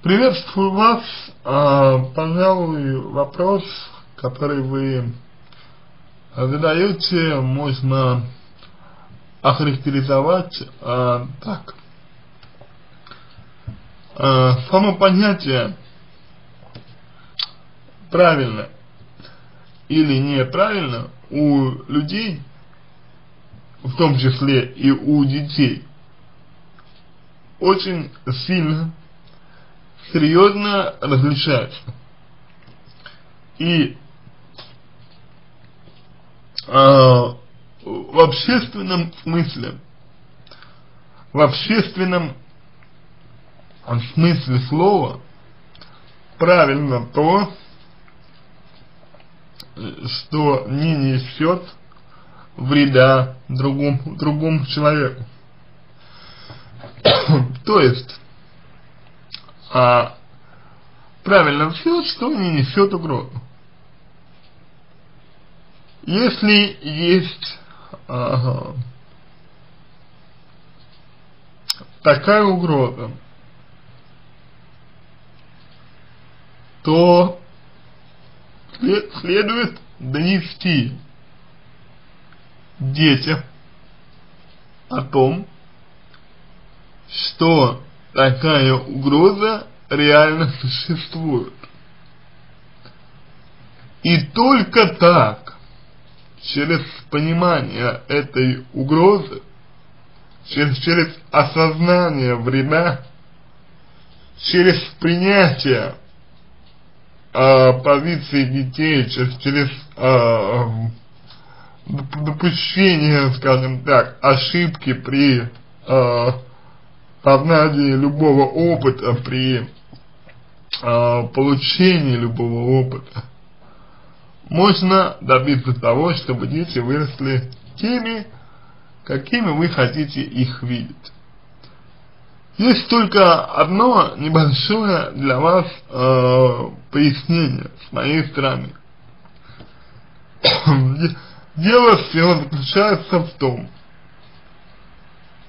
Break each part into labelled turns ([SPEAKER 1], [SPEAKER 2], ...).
[SPEAKER 1] Приветствую вас. А, пожалуй, вопрос, который вы задаете, можно охарактеризовать а, так. А, само понятие правильно или неправильно у людей, в том числе и у детей, очень сильно, серьезно различаются. И э, в общественном смысле, в общественном смысле слова правильно то, что не несет вреда другому, другому человеку. То есть, а, правильно все, что не несет угрозу. Если есть ага, такая угроза, то следует донести детям о том, что такая угроза реально существует. И только так, через понимание этой угрозы, через, через осознание вреда, через принятие э, позиции детей, через, через э, допущение, скажем так, ошибки при э, познании любого опыта, при э, получении любого опыта, можно добиться того, чтобы дети выросли теми, какими вы хотите их видеть. Есть только одно небольшое для вас э, пояснение с моей стороны. Дело все заключается в том,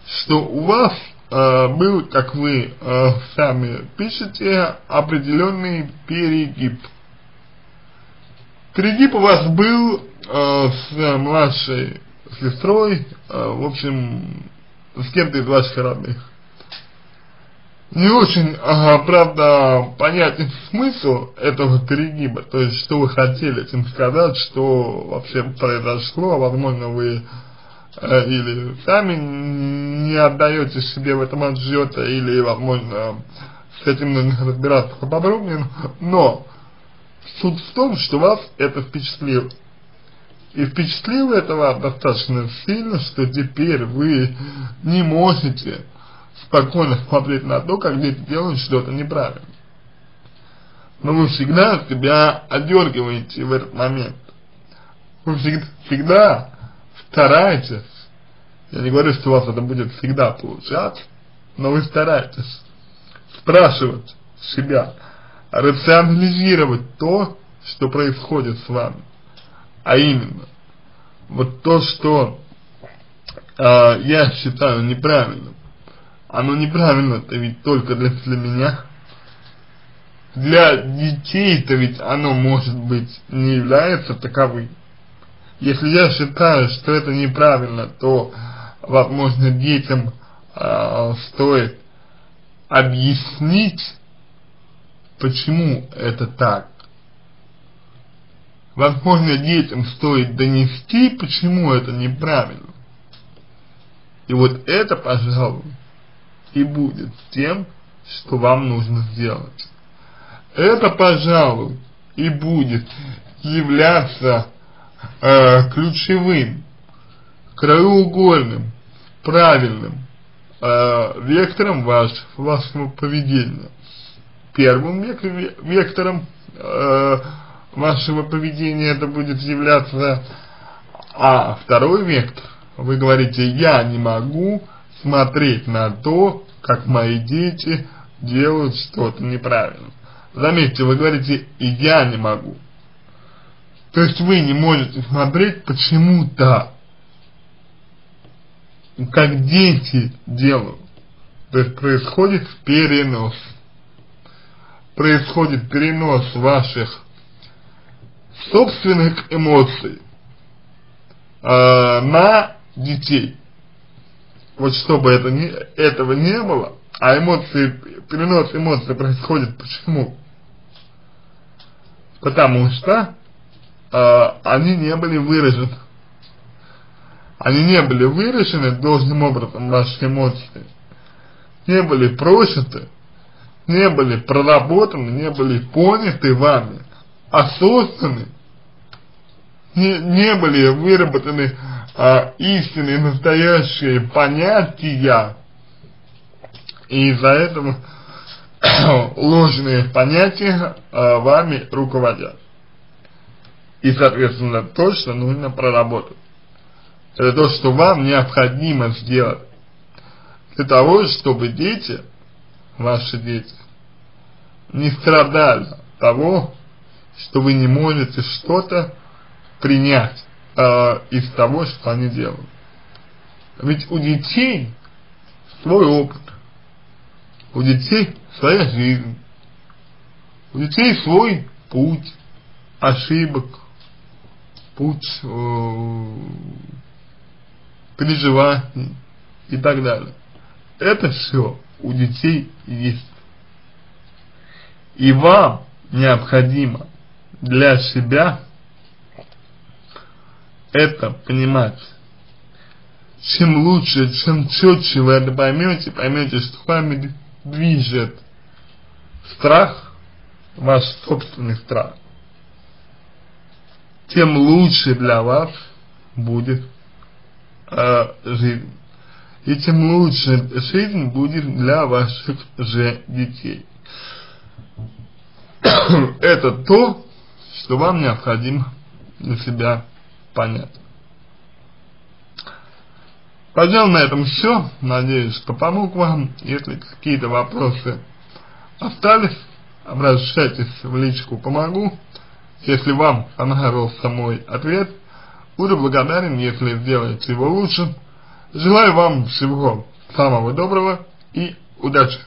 [SPEAKER 1] что у вас был, как вы э, сами пишете, определенный перегиб. Перегиб у вас был э, с младшей сестрой, э, в общем, с кем-то из ваших родных. Не очень, правда, понятен смысл этого перегиба, то есть, что вы хотели этим сказать, что вообще произошло, возможно, вы э, или сами не отдаете себе в этом отчета, или, возможно, с этим нужно разбираться поподробнее, но суть в том, что вас это впечатлило. И впечатлило это вас достаточно сильно, что теперь вы не можете спокойно смотреть на то, как дети делают что-то неправильно. Но вы всегда себя одергиваете в этот момент. Вы всегда, всегда стараетесь, я не говорю, что у вас это будет всегда получаться, но вы стараетесь спрашивать себя, рационализировать то, что происходит с вами. А именно, вот то, что э, я считаю неправильным, оно неправильно-то ведь только для, для меня. Для детей-то ведь оно, может быть, не является таковым. Если я считаю, что это неправильно, то, возможно, детям э, стоит объяснить, почему это так. Возможно, детям стоит донести, почему это неправильно. И вот это, пожалуй, и будет тем, что вам нужно сделать. Это, пожалуй, и будет являться э, ключевым, краеугольным, правильным э, вектором ваш, вашего поведения. Первым вектором э, вашего поведения это будет являться, а второй вектор, вы говорите, я не могу смотреть на то, как мои дети делают что-то неправильно. Заметьте, вы говорите, я не могу. То есть вы не можете смотреть почему-то, как дети делают. То есть происходит перенос. происходит перенос ваших собственных эмоций э, на детей. Вот чтобы это не, этого не было, а эмоции, перенос эмоций происходит почему? Потому что э, они не были выражены. Они не были выражены должным образом, ваши эмоции. Не были прочиты, не были проработаны, не были поняты вами, осознаны, не, не были выработаны а, истинные, настоящие понятия, и из-за этого ложные понятия а, вами руководят. И, соответственно, то, что нужно проработать. Это то, что вам необходимо сделать для того, чтобы дети, ваши дети, не страдали от того, что вы не можете что-то принять э, из того, что они делают. Ведь у детей свой опыт, у детей своя жизнь, у детей свой путь ошибок, путь э, переживаний и так далее. Это все у детей есть. И вам необходимо для себя это понимать. Чем лучше, чем четче вы это поймете, поймете, что вами движет страх, ваш собственный страх, тем лучше для вас будет э, жизнь. И тем лучше жизнь будет для ваших же детей. Это то, что вам необходимо для себя понять. Пожалуй, на этом все. Надеюсь, что помог вам. Если какие-то вопросы остались, обращайтесь в личку «Помогу». Если вам понравился мой ответ, буду благодарен, если сделаете его лучше. Желаю вам всего самого доброго и удачи!